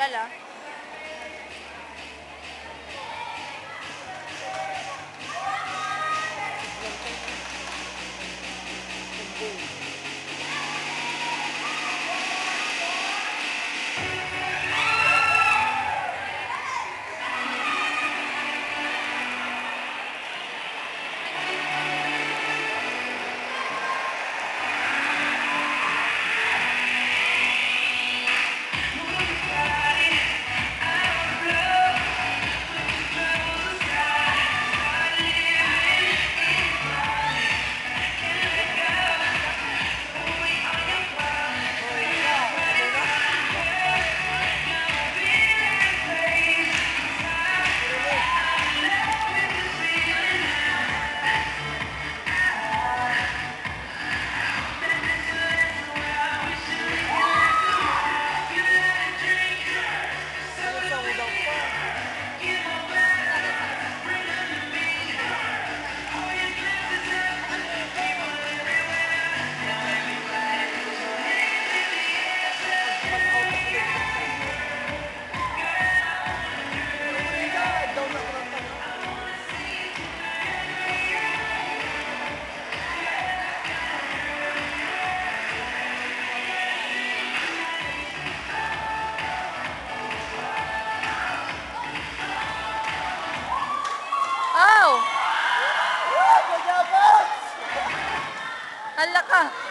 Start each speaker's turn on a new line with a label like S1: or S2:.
S1: Voilà. Ka.